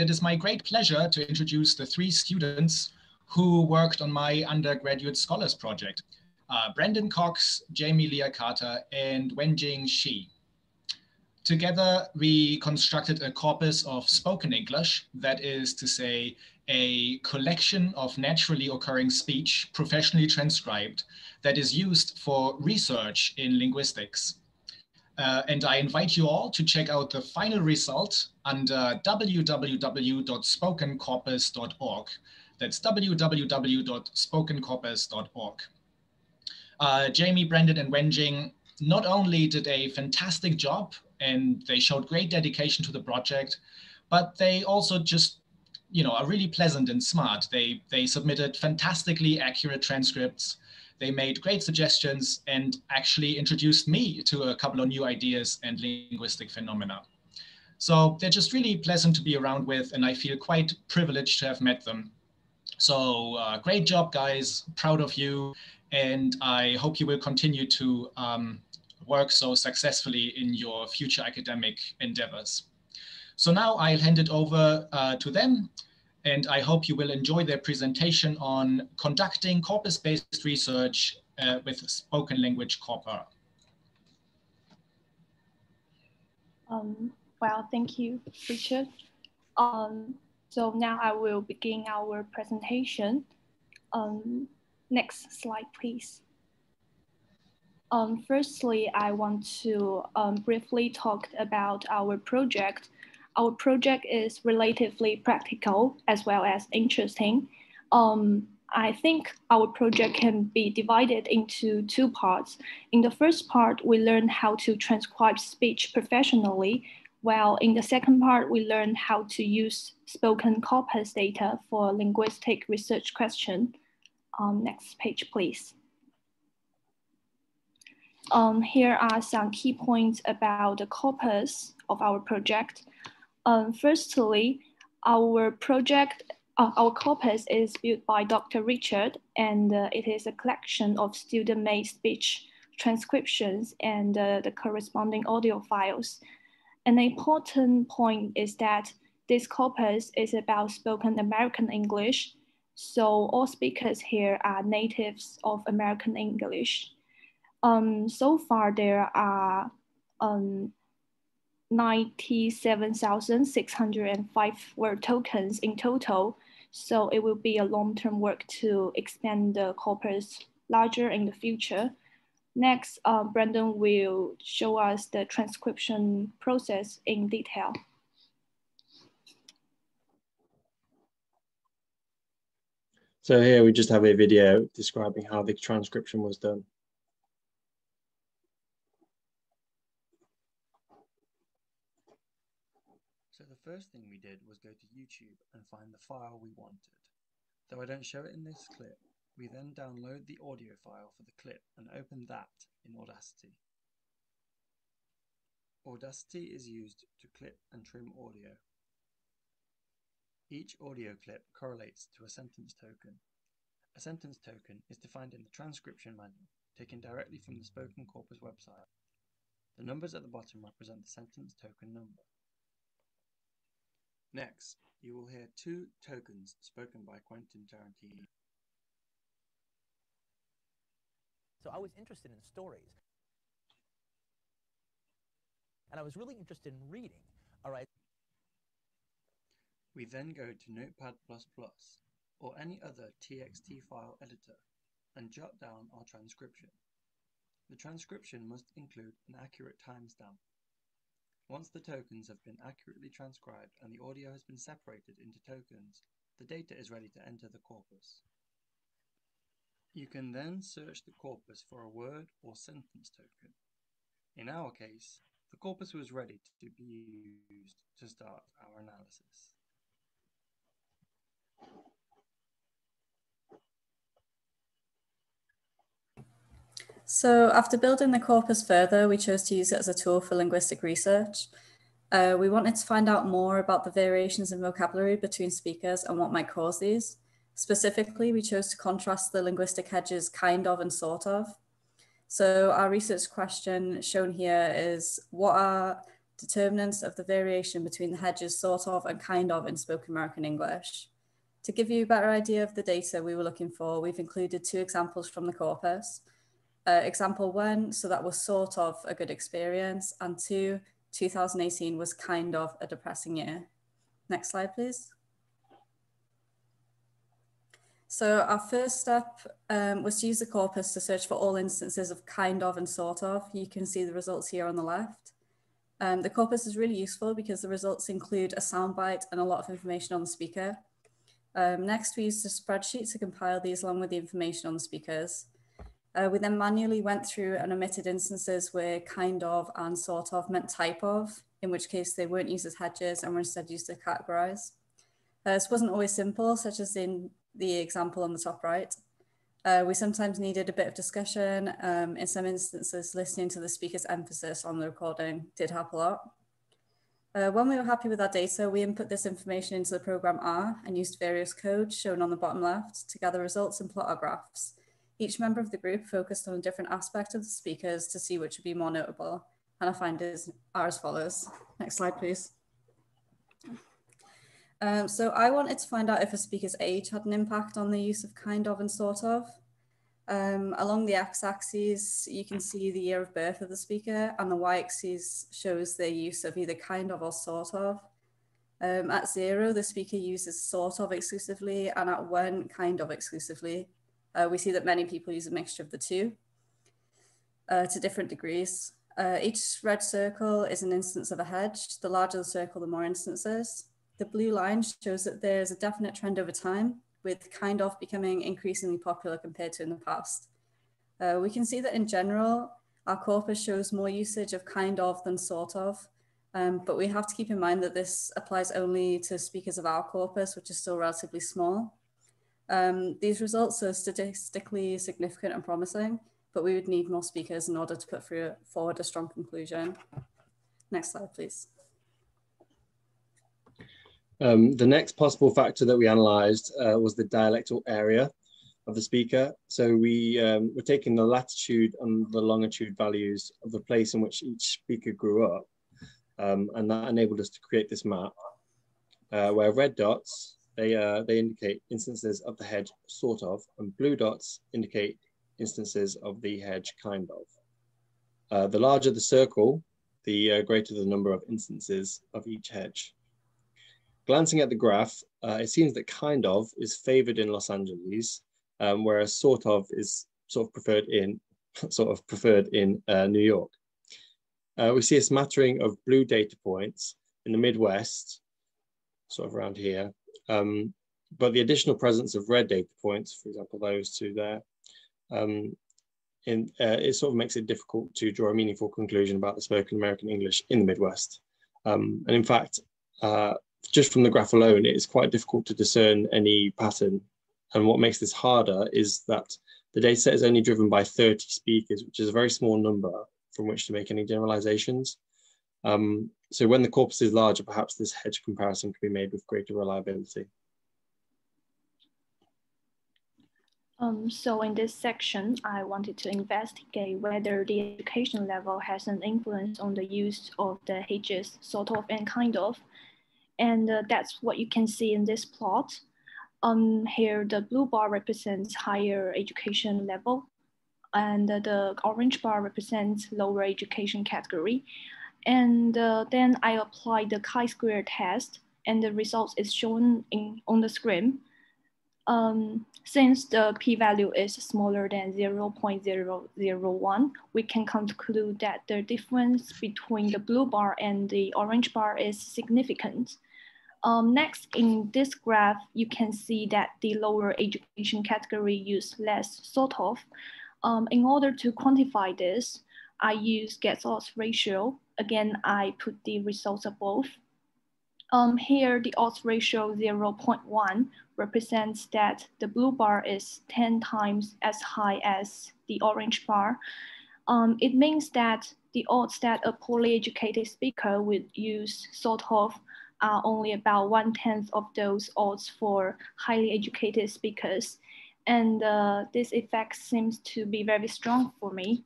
it is my great pleasure to introduce the three students who worked on my undergraduate scholars project, uh, Brendan Cox, Jamie-Lea Carter, and Wenjing Shi. Together, we constructed a corpus of spoken English, that is to say, a collection of naturally occurring speech professionally transcribed that is used for research in linguistics. Uh, and I invite you all to check out the final result under www.spokencorpus.org. That's www.spokencorpus.org. Uh, Jamie, Brendan, and Wenjing not only did a fantastic job and they showed great dedication to the project, but they also just, you know, are really pleasant and smart. They, they submitted fantastically accurate transcripts they made great suggestions and actually introduced me to a couple of new ideas and linguistic phenomena. So they're just really pleasant to be around with, and I feel quite privileged to have met them. So uh, great job, guys. Proud of you. And I hope you will continue to um, work so successfully in your future academic endeavors. So now I'll hand it over uh, to them and I hope you will enjoy their presentation on conducting corpus-based research uh, with spoken language corpora. Um, well, thank you, Richard. Um, so now I will begin our presentation. Um, next slide, please. Um, firstly, I want to um, briefly talk about our project our project is relatively practical as well as interesting. Um, I think our project can be divided into two parts. In the first part, we learn how to transcribe speech professionally, while in the second part, we learn how to use spoken corpus data for linguistic research question. Um, next page, please. Um, here are some key points about the corpus of our project. Um, firstly, our project, uh, our corpus is built by Dr. Richard, and uh, it is a collection of student-made speech transcriptions and uh, the corresponding audio files. An important point is that this corpus is about spoken American English, so all speakers here are natives of American English. Um, so far, there are um, 97,605 word tokens in total. So it will be a long-term work to expand the corpus larger in the future. Next, uh, Brendan will show us the transcription process in detail. So here we just have a video describing how the transcription was done. First thing we did was go to YouTube and find the file we wanted. Though I don't show it in this clip, we then download the audio file for the clip and open that in Audacity. Audacity is used to clip and trim audio. Each audio clip correlates to a sentence token. A sentence token is defined in the transcription manual, taken directly from the Spoken Corpus website. The numbers at the bottom represent the sentence token number. Next, you will hear two tokens spoken by Quentin Tarantino. So I was interested in stories. And I was really interested in reading. All right. We then go to Notepad++ or any other TXT file editor and jot down our transcription. The transcription must include an accurate timestamp once the tokens have been accurately transcribed and the audio has been separated into tokens, the data is ready to enter the corpus. You can then search the corpus for a word or sentence token. In our case, the corpus was ready to be used to start our analysis. So after building the corpus further, we chose to use it as a tool for linguistic research. Uh, we wanted to find out more about the variations in vocabulary between speakers and what might cause these. Specifically, we chose to contrast the linguistic hedges kind of and sort of. So our research question shown here is what are determinants of the variation between the hedges sort of and kind of in spoken American English. To give you a better idea of the data we were looking for, we've included two examples from the corpus. Uh, example one, so that was sort of a good experience, and two, 2018 was kind of a depressing year. Next slide, please. So our first step um, was to use the corpus to search for all instances of kind of and sort of. You can see the results here on the left. Um, the corpus is really useful because the results include a soundbite and a lot of information on the speaker. Um, next, we used a spreadsheet to compile these along with the information on the speakers. Uh, we then manually went through and omitted instances where kind of and sort of meant type of, in which case they weren't used as hedges and were instead used to categorize. Uh, this wasn't always simple, such as in the example on the top right. Uh, we sometimes needed a bit of discussion. Um, in some instances, listening to the speaker's emphasis on the recording did help a lot. Uh, when we were happy with our data, we input this information into the program R and used various codes shown on the bottom left to gather results and plot our graphs. Each member of the group focused on a different aspect of the speakers to see which would be more notable. And our findings are as follows. Next slide, please. Um, so I wanted to find out if a speaker's age had an impact on the use of kind of and sort of. Um, along the x-axis, you can see the year of birth of the speaker and the y-axis shows their use of either kind of or sort of. Um, at zero, the speaker uses sort of exclusively and at one, kind of exclusively. Uh, we see that many people use a mixture of the two uh, to different degrees. Uh, each red circle is an instance of a hedge. The larger the circle, the more instances. The blue line shows that there's a definite trend over time, with kind of becoming increasingly popular compared to in the past. Uh, we can see that in general, our corpus shows more usage of kind of than sort of, um, but we have to keep in mind that this applies only to speakers of our corpus, which is still relatively small. Um, these results are statistically significant and promising, but we would need more speakers in order to put forward a strong conclusion. Next slide, please. Um, the next possible factor that we analysed uh, was the dialectal area of the speaker. So we um, were taking the latitude and the longitude values of the place in which each speaker grew up, um, and that enabled us to create this map, uh, where red dots, they, uh, they indicate instances of the hedge sort of, and blue dots indicate instances of the hedge kind of. Uh, the larger the circle, the uh, greater the number of instances of each hedge. Glancing at the graph, uh, it seems that kind of is favored in Los Angeles, um, whereas sort of is sort of preferred in sort of preferred in uh, New York. Uh, we see a smattering of blue data points in the Midwest, sort of around here. Um, but the additional presence of red data points, for example, those two there, um, in, uh, it sort of makes it difficult to draw a meaningful conclusion about the spoken American English in the Midwest. Um, and in fact, uh, just from the graph alone, it is quite difficult to discern any pattern. And what makes this harder is that the data set is only driven by 30 speakers, which is a very small number from which to make any generalizations. Um, so when the corpus is larger, perhaps this hedge comparison can be made with greater reliability. Um, so in this section, I wanted to investigate whether the education level has an influence on the use of the hedges, sort of and kind of, and uh, that's what you can see in this plot. Um, here, the blue bar represents higher education level, and uh, the orange bar represents lower education category. And uh, then I apply the chi-square test, and the results is shown in, on the screen. Um, since the p-value is smaller than 0.001, we can conclude that the difference between the blue bar and the orange bar is significant. Um, next, in this graph, you can see that the lower education category use less sort of. Um, in order to quantify this, I use get-odds ratio. Again, I put the results above. Um, here, the odds ratio 0.1 represents that the blue bar is 10 times as high as the orange bar. Um, it means that the odds that a poorly educated speaker would use sort of are only about one tenth of those odds for highly educated speakers. And uh, this effect seems to be very strong for me.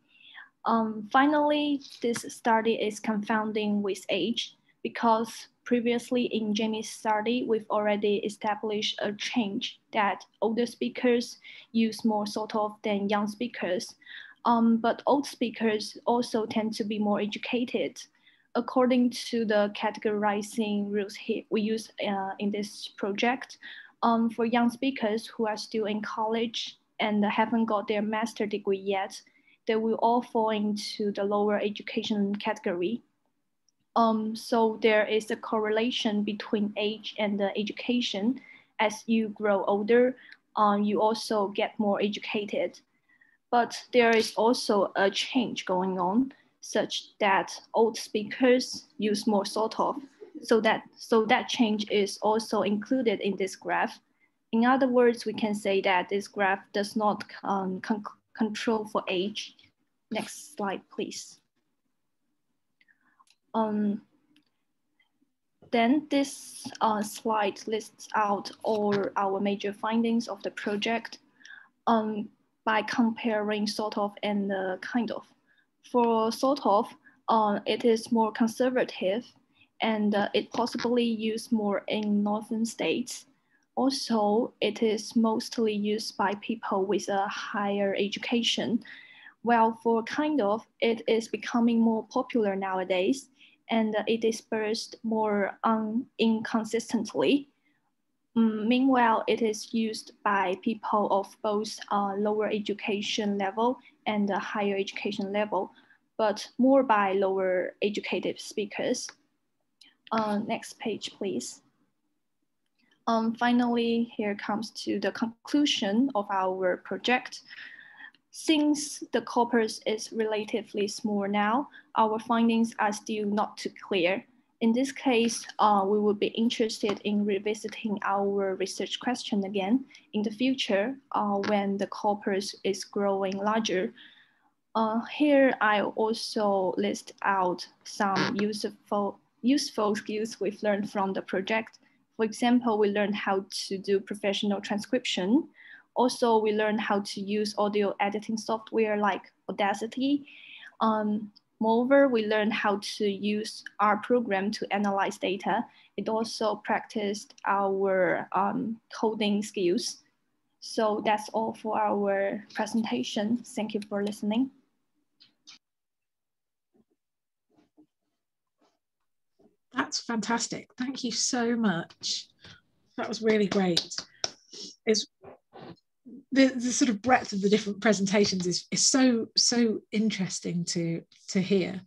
Um, finally, this study is confounding with age because previously in Jamie's study, we've already established a change that older speakers use more sort of than young speakers. Um, but old speakers also tend to be more educated. According to the categorizing rules we use uh, in this project, um, for young speakers who are still in college and haven't got their master degree yet, they will all fall into the lower education category. Um, so there is a correlation between age and the education. As you grow older, um, you also get more educated. But there is also a change going on such that old speakers use more sort of. So that, so that change is also included in this graph. In other words, we can say that this graph does not um, con control for age. Next slide, please. Um, then this uh, slide lists out all our major findings of the project um, by comparing sort of and uh, kind of. For sort of, uh, it is more conservative and uh, it possibly used more in northern states. Also, it is mostly used by people with a higher education. While for kind of, it is becoming more popular nowadays and it dispersed more um, inconsistently. Um, meanwhile, it is used by people of both uh, lower education level and higher education level, but more by lower educated speakers. Uh, next page, please. Um, finally, here comes to the conclusion of our project. Since the corpus is relatively small now, our findings are still not too clear. In this case, uh, we would be interested in revisiting our research question again in the future uh, when the corpus is growing larger. Uh, here, I also list out some useful, useful skills we've learned from the project. For example, we learned how to do professional transcription, also, we learned how to use audio editing software like Audacity. Um, moreover, we learned how to use R program to analyze data. It also practiced our um, coding skills. So that's all for our presentation. Thank you for listening. That's fantastic. Thank you so much. That was really great. It's the, the sort of breadth of the different presentations is, is so so interesting to to hear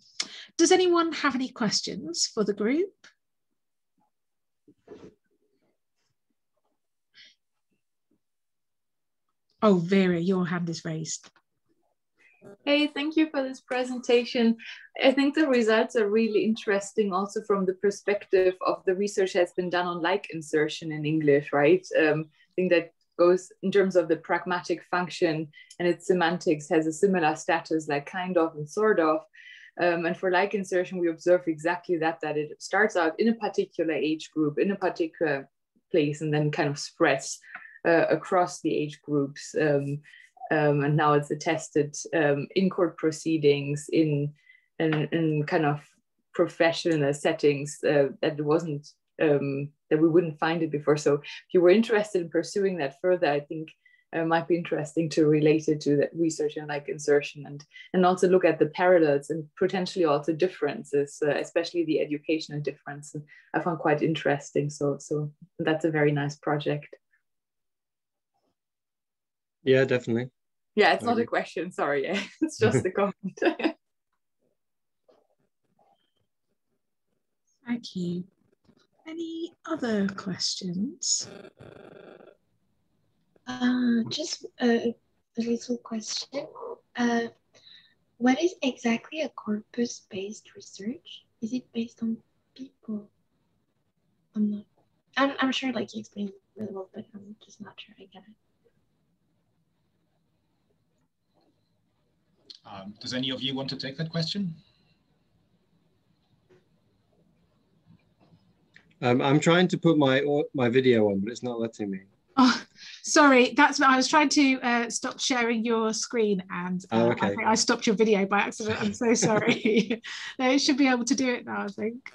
does anyone have any questions for the group oh vera your hand is raised Hey, thank you for this presentation. I think the results are really interesting also from the perspective of the research that's been done on like insertion in English, right? Um, I think that goes in terms of the pragmatic function and its semantics has a similar status like kind of and sort of. Um, and for like insertion, we observe exactly that, that it starts out in a particular age group, in a particular place, and then kind of spreads uh, across the age groups. Um, um, and now it's attested um, in court proceedings, in, in, in kind of professional settings uh, that wasn't um, that we wouldn't find it before. So if you were interested in pursuing that further, I think it uh, might be interesting to relate it to that research and like insertion and and also look at the parallels and potentially also differences, uh, especially the educational difference. And I found quite interesting. So so that's a very nice project. Yeah, definitely. Yeah, it's not a question. Sorry, it's just a comment. Thank you. Any other questions? Uh, just a, a little question. Uh, what is exactly a corpus-based research? Is it based on people? I'm not. I'm, I'm sure, like you explained really well, but I'm just not sure I get it. Um, does any of you want to take that question? Um, I'm trying to put my my video on, but it's not letting me. Oh, sorry. That's I was trying to uh, stop sharing your screen, and uh, Oh, I okay. think I stopped your video by accident. I'm so sorry. no, it should be able to do it now. I think.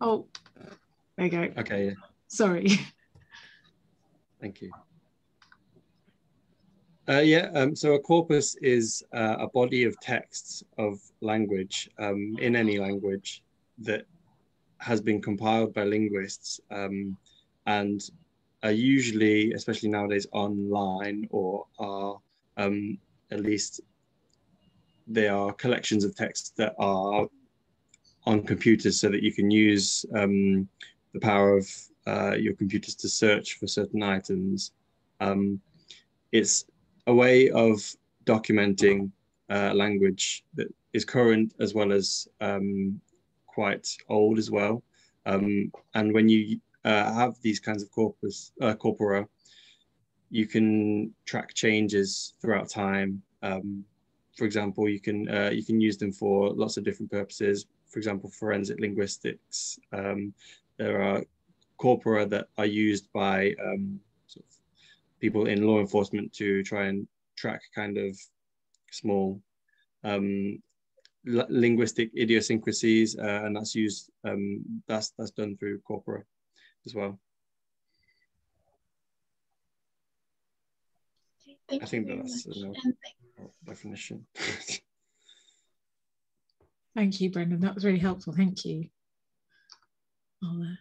Oh, there you go. Okay, yeah, Sorry. thank you. Uh, yeah, um, so a corpus is uh, a body of texts of language um, in any language that has been compiled by linguists um, and are usually, especially nowadays, online or are um, at least they are collections of texts that are on computers so that you can use um, the power of uh, your computers to search for certain items. Um, it's a way of documenting uh, language that is current as well as um, quite old as well. Um, and when you uh, have these kinds of corpus uh, corpora, you can track changes throughout time. Um, for example, you can uh, you can use them for lots of different purposes. For example, forensic linguistics. Um, there are corpora that are used by um, people in law enforcement to try and track kind of small um, li- linguistic idiosyncrasies, uh, and that's used. Um, that's that's done through corpora as well. Thank I think very that's much. enough. And thank- definition. Thank you, Brendan. That was really helpful. Thank you. Oh, uh,